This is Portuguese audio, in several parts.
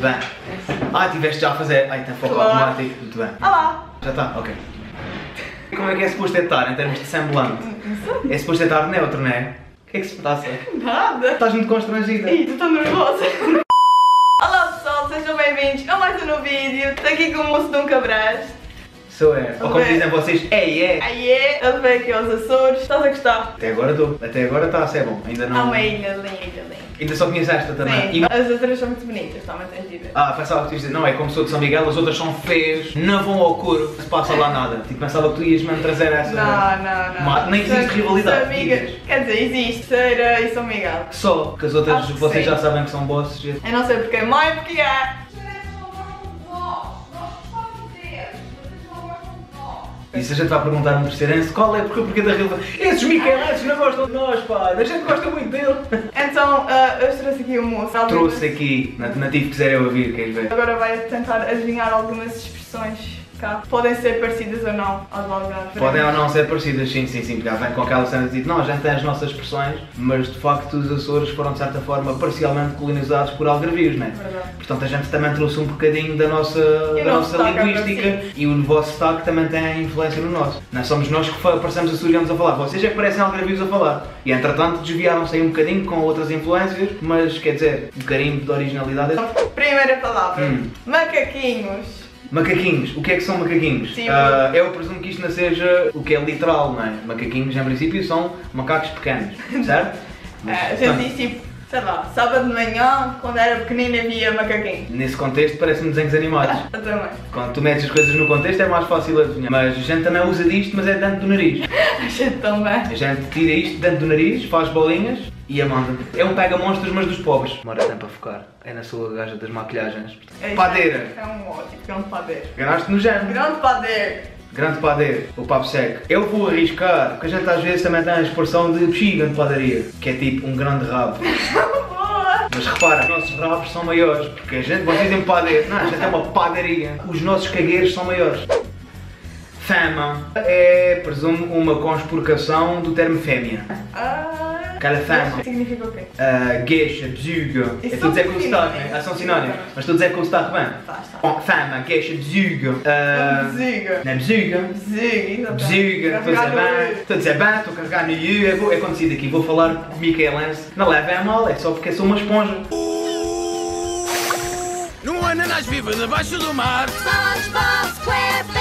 Bem. Ah, tiveste já a fazer. Ai, tem foco Claro. automático. Muito bem. Olá! Já está, ok. Como é que é suposto estar em termos de semblante? É suposto estar neutro, não é? O que é que se passa? Nada! Estás muito constrangida. Ih, estou nervosa! Olá pessoal, sejam bem-vindos a mais um novo vídeo. Estou aqui com o moço de um. Sou é. Ou como dizem vocês, é, é. Aí é, ele veio aqui aos Açores. Estás a gostar? Até agora estou. Até agora está a ser bom. Ainda Há não. uma ilha linda, linda. Ainda só conheço esta também. Sim, E- as outras são muito bonitas, tens de ver. Ah, pensava que tu dizer, não, é como sou de São Miguel, as outras são feias, não vão ao couro, não se passa lá nada. Tipo, pensava que tu ias mesmo trazer essa. Não, não, não. Nem existe rivalidade, são amigas. Quer dizer, existe Ceira e São Miguel. Só, que as outras vocês já sabem que são bosses. Eu não sei porque é mãe, porque é. E se a gente vai perguntar a um terceirense qual é porque, porque da rivalidade. Esses miquelenses não gostam de nós, pá, a gente gosta muito dele. Então, ah, eu trouxe aqui o moço. Trouxe aqui, na nativo quiser eu ouvir, queres ver? Agora vai tentar adivinhar algumas expressões cá. Podem ser parecidas ou não ao do Algarve. Podem ou não ser parecidas, sim, sim, sim, porque vem com aquela cena de tipo, não, a gente tem as nossas expressões, mas de facto os Açores foram de certa forma parcialmente colonizados por algarvios, não é? Verdade. Portanto, a gente também trouxe um bocadinho da nossa, E da nossa é linguística e o vosso sotaque também tem influência no nosso. Não somos nós que parecemos açorianos a falar, vocês é que parecem algarvios a falar. E entretanto desviaram-se aí um bocadinho com outras influências, mas quer dizer, um carinho de originalidade. Primeira palavra. Hum. Macaquinhos. Macaquinhos, o que é que são macaquinhos? Sim. Ah, eu presumo que isto não seja o que é literal, não é? Macaquinhos em princípio são macacos pequenos, certo? Ah, a gente portanto, diz tipo, sei lá, sábado de manhã, quando era pequenina havia macaquinho. Nesse contexto parece-me desenhos animados. Eu também. Quando tu metes as coisas no contexto é mais fácil adivinhar. Mas a gente também usa disto, mas é dentro do nariz. A gente também. A gente tira isto dentro do nariz, faz bolinhas e a manda. É um pega-monstros, mas dos pobres. Demora tempo a focar. É na sua gaja das maquilhagens. É. Padeira. É um ótimo, grande padeiro. Ganaste no género. Grande padeiro. Grande padeiro. O papo seco. Eu vou arriscar, porque a gente às vezes também tem a expressão de bexiga de padaria. Que é tipo um grande rabo. Mas repara, os nossos rabos são maiores. Porque a gente, vocês dizem padeiro. Não, a gente é uma padaria. Os nossos cagueiros são maiores. Fama é, presumo, uma conspurcação do termo fêmea. Ah, Aquela fama. Significa o quê? Uh, geisha, bezuga. Isso É tudo dizer com o sotaque, né? Ah, são sinónimos. Mas estou a dizer com o sotaque bem. Tá, está. Fama, geisha, bezuga. Uh, Beziga. não é bezuga. Beziga, exatamente. Bezuga, estou a dizer bem, estou a dizer bem, estou a carregar no you, é, vou- é acontecido aqui, vou falar micaelense, não levem a mal, é só porque sou uma esponja. Num ananás viva debaixo do mar. SpongeBob SquarePants.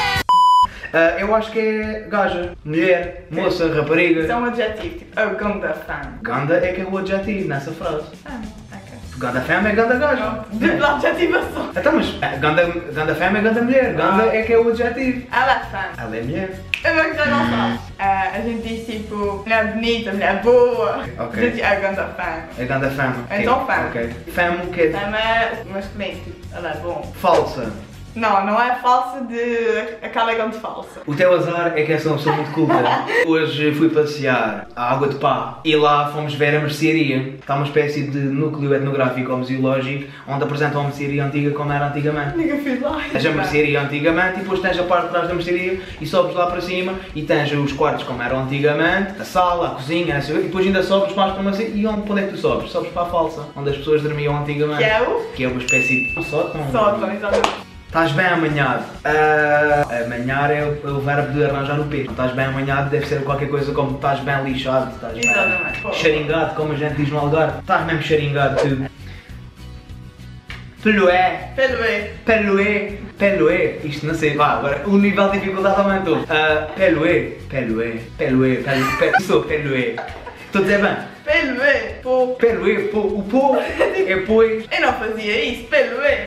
Ah, eu acho que é gaja, mulher, moça, Isso é rapariga. um adjetivo, tipo, oh, ganda fan. Ganda é que é o adjetivo nessa frase. Ah, ok. Ganda fêmea é ganda gaja. Dupla adjetivação. Então, mas ah, ganda, ganda fêmea é ganda mulher, ganda é que é o adjetivo. Ela é fan. Ela é mulher. Eu que já não. Ah, a gente diz tipo, mulher bonita, mulher boa. Ok. A gente é ganda fan. É ganda fama. Então, fama. Ok. Fama que é Fama é masculino, tipo, ela é bom. falsa. Não, não é falsa de aquela grande falsa. O teu azar é que eu sou uma pessoa muito culta. Hoje fui passear à Água de Pá e lá fomos ver a mercearia. Está uma espécie de núcleo etnográfico ou museológico onde apresentam a mercearia antiga como era antigamente. Nunca fui lá. Tens a mercearia antigamente e depois tens a parte de trás da mercearia e sobes lá para cima e tens os quartos como eram antigamente, a sala, a cozinha, não sei o quê, e depois ainda sobes mais para uma e onde, onde é que tu sobes? Sobes para a falsa, onde as pessoas dormiam antigamente. Que é o Que é uma espécie de sótão. sótão, exatamente. Estás bem amanhado. Ah, amanhar é o, é o verbo de arranjar o peixe. Não estás bem amanhado deve ser qualquer coisa como estás bem lixado, estás bem Exatamente. Como a gente diz no Algarve. Estás mesmo charingado tu. Pelué, Pelo E. pelué, pelué. Isto não sei, vá, agora o nível de dificuldade aumentou. Ah, pelué, pelué, pelué, pelué, pe- sou pelué. Estou a dizer bem. Pelo E. Pô. Pelué, pô, o pô é pois. Eu não fazia isso. Pelo E.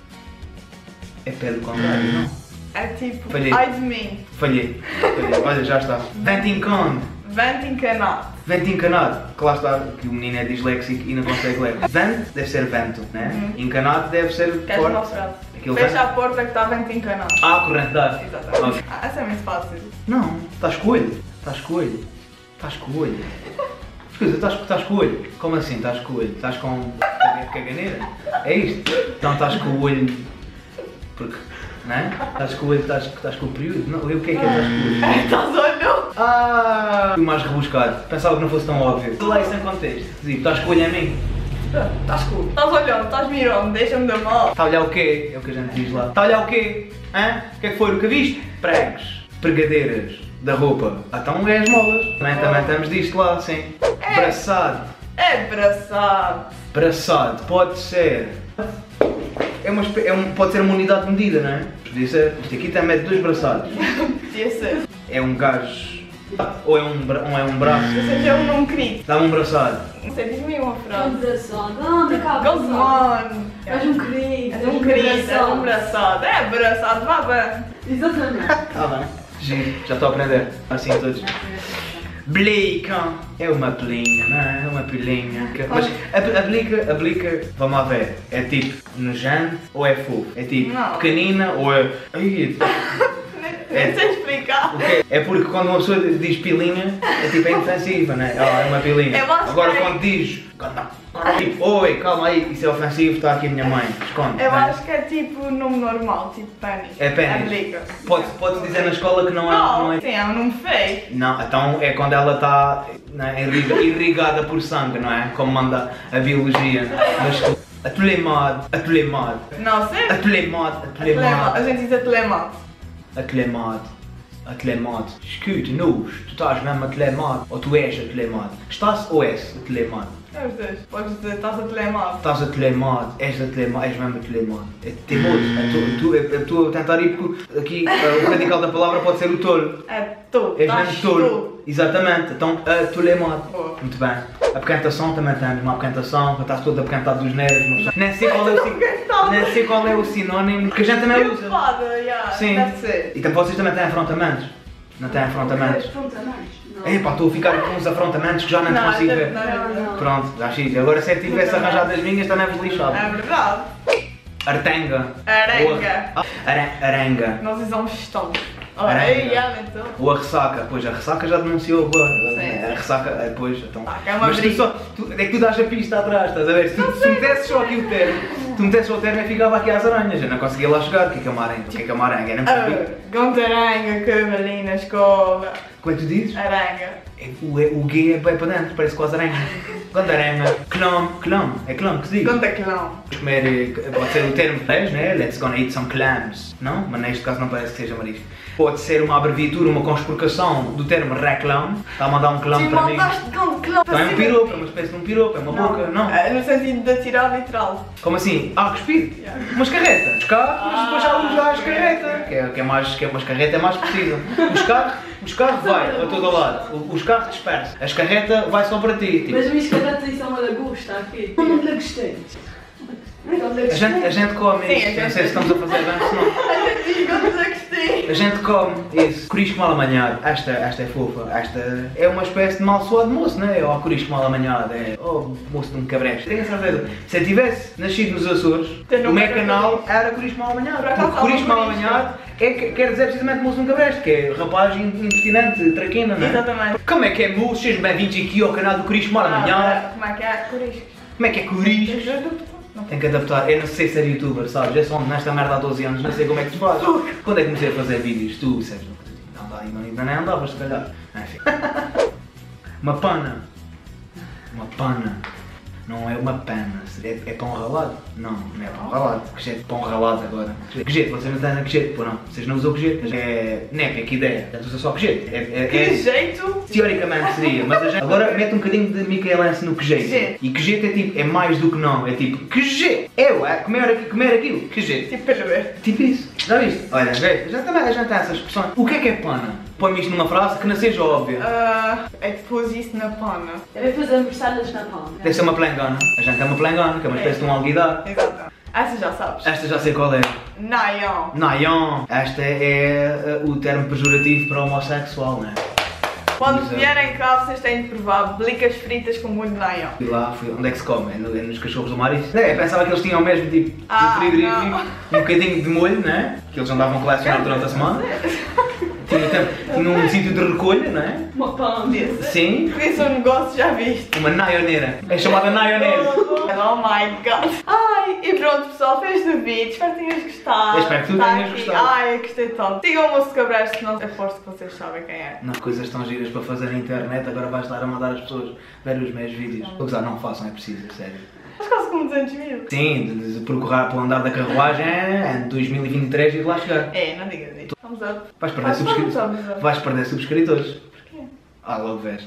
É pelo contrário, não? É tipo, Falhei. ai de mim. Falhei. Falhei. Olha, já está. Encanado. Vento encanado. Que lá está, que o menino é disléxico e não consegue ler. Vento deve ser vento, né? Encanado deve ser Queres Fecha vento. a porta que está vento encanado. Ah, corrente ar. Exatamente. Ok. Ah, essa é muito fácil. Não, estás com o olho. Estás com o olho. Estás com o olho. Escusa, estás, estás com o olho. Como assim estás com o olho? Estás com caga- caganeira? É isto? Então estás com o olho. Porque. Não é? Estás com o olho, estás, estás com o período? Não, eu o que é que é estás com o olho? Estás? Ah! Fui mais rebuscado. Pensava que não fosse tão óbvio. Lá isso em contexto. Digo, estás com o olho em mim. Estás cool. Estás olhando, estás mirando, deixa-me da mão. Está a olhar o quê? É o que a gente diz lá. Está a olhar o quê? Hã? O que é que foi? O que viste? Pregos, pregadeiras da roupa. Então é as molas. Também, também estamos disto lá, sim. Braçado. É braçado. Braçado. Pode ser. É uma, é um, pode ser uma unidade de medida, não é? Podia ser. Isto aqui também é dois braçados. Podia ser. É um gajo. Ou é um, bra- ou é um braço. Ou seja, é um nome querido. Dá-me um braçado. Não sei, diz-me uma frase. Abraçado. Anda cá, Go abraçado. on. És um querido. És um querido, és um braçado. É braçado, vá bem. Exatamente. Tá bem. Giro. Já estou a aprender. Assim todos. Blica é uma pelinha, não é? É uma pelinha. Mas a, a blica, a blica, vamos lá ver, é tipo nojante ou é fofo? É tipo Não. pequenina ou é. Ai, É. Nem sei explicar. É porque quando uma pessoa diz pilinha, é tipo é inofensiva, não é? Ah, é uma pilinha. É Agora quando diz. Tipo, oi, calma aí, isso é ofensivo, está aqui a minha mãe. Esconde. Eu é? acho que é tipo nome normal, tipo pênis. É pênis. Pode, pode dizer na escola que não é. Não, Não, é sim, é um nome feio. Não, então é quando ela está né, irriga- irrigada por sangue, não é? Como manda a biologia. Atelemado, atelemado, Não sei. atelemado, Atlema. A gente diz atlema. Atelemado, atelemado. Escute, nus, tu estás mesmo atelemado ou tu és atelemado? Estás ou és atelemado? É os dois. Podes dizer, estás atlemado. Estás atelemado, és atelemado, és mesmo. É teimoso, é é- eu estou a tentar ir porque aqui eh, o radical da palavra pode ser o tolo. É tu. És mesmo tolo. Exatamente, então atelemado. Boa. Muito bem. A pecantação também temos uma que estás todo apequentado dos nervos. mas Nem sei qual é o, sin- Apequentado. nem sei qual é o sinónimo que a gente também usa. Preocupada, yeah, Sim. deve ser. E também vocês também têm afrontamentos. Não têm afrontamentos. Afrontamentos? Não. Epá, estou a ficar com uns afrontamentos que já não te Não, consigo não, ver. não, não. Pronto, já fiz. Agora se eu tivesse arranjado as minhas também vos lixava. É verdade. Artenga. Arenga. Ou a- Are- Arenga. Nós usamos então. Ou a ressaca, pois a ressaca já denunciou agora. Sim. A ressaca, eh, pois, então. Ah, é Mas tu só, tu- é que tu dás a pista atrás, estás a ver? Se tu, se tu metesses só aqui o termo, tu metesses só o termo e ficava aqui às aranhas, eu não conseguia lá chegar. O que é que é uma arenga? O que é que é uma arenga? Eu não percebi. Ah, Gontaranga, cavalina, escova, Como é que tu dizes? aranga. É, o, é, o G é bem para dentro, parece quase aranha. Quando aranha, clão, clão, é clão que se diz. Gontaclão. Comer, eh, pode ser o termo inglês, né? Let's gonna eat some clams, não? Mas neste caso não parece que seja marisco. Pode ser uma abreviatura, uma conspurcação do termo reclame. Está a mandar um clão Sim, para mim. Então é um piropo, é uma espécie de um piropo, é uma boca, não? É, no sentido de atirar literal. Como assim? Ah, cuspir? Yeah. Umas carretas. Os carros, mas depois já Ah, já as carretas. Que é, que é mais, que é umas carretas é mais preciso. Os carros, os carros vai a todo lado. Os carros dispersam. As carretas vai só para ti. Tipo. Mas o iscadete isso é uma lagosta aqui. Como não gostei. A gente, a gente come Sim, isso. a Eu não sei se estamos a fazer bem, se não. A gente come isso. Corisco mal amanhado. Esta, esta é fofa. Esta é uma espécie de mal suado moço, não é? Ou corisco mal amanhado. É. Oh, moço de um cabreste. Tenho certeza. Se eu tivesse nascido nos Açores, Teu o meu canal era corisco mal amanhado. Porque corisco mal amanhado é, que- quer dizer precisamente moço de um cabreste, que é rapaz in- impertinente, traquina, não é? Exatamente. Como é que é moço? Sejam bem-vindos aqui ao canal do Corisco mal amanhado. Ah, Como é que é? Corisco. Como é que é corisco? Tenho que adaptar, eu não sei ser youtuber, sabes? Eu sou nesta merda há 12 anos, não sei como é que se faz. Quando é que comecei a fazer vídeos? Tu, Sérgio? Não, dá, ainda nem andavas, se calhar. Enfim. Uma pana. Uma pana. Não é uma pana. É, é pão ralado? Não, não é pão ralado. Que jeito pão ralado agora? Que jeito? Vocês não têm que jeito? Pô, não. Vocês não usam que jeito? É. Nepe, que ideia. Já usa só que jeito. É, é, Que é- jeito? Teoricamente seria, mas a gente agora mete um bocadinho de Micaelense no quejeito. Quejeito. E quejeito é tipo, é mais do que não, é tipo, quejeito! Eu, é, comer, comer aquilo, quejeito. Tipo para ver. Tipo isso, já viste? Olha, vê, já também a gente tem essas expressões. O que é que é pana? Põe-me isto numa frase que não seja óbvia. Ah, é que pôs isso na pana. Deve fazer mercedes na palma. Deve ser uma plengana. A gente é uma plengana, que é uma espécie de um alguidar. Exato. Essa já sabes. Esta já sei qual é. Nayon. Nayon. Esta é uh, o termo pejorativo para homossexual, não é? Quando vierem cá, vocês têm de provar blicas fritas com molho de nayon. Fui lá, fui, onde é que se come? É, no- é nos cachorros do mar isso? É, pensava que eles tinham mesmo tipo Ah, no frigorífico, um bocadinho de molho, né? Que eles andavam a colecionar durante a semana. Tinha, tam- tinha um sítio de recolha, não é? Uma palma. Desse. Sim. Esse é um negócio já viste. Uma naioneira. É chamada naioneira. Oh my god. Ai, e pronto pessoal, fez o vídeo. Espero que tenhas gostado. Eu espero que tu Tá tenhas aqui. gostado. Ai, eu gostei tanto. Sigam o moço Cabreiro, senão aposto que vocês sabem quem é. Não, coisas tão giras para fazer na internet, agora vais estar a mandar as pessoas ver os meus vídeos. Vou gozar, não façam, é preciso, é sério. Mas quase com 200 mil. Sim, percorrer pelo andar da carruagem é 2023 e de lá chegar. É, não digas isso. Up. Vais perder vamos. Vais perder subscritores. Porquê? Ah, logo vês.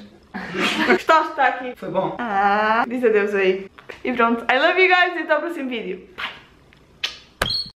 Gostaste de estar aqui? Foi bom. Ah, diz adeus aí. E pronto. I love you guys e até ao próximo vídeo. Bye.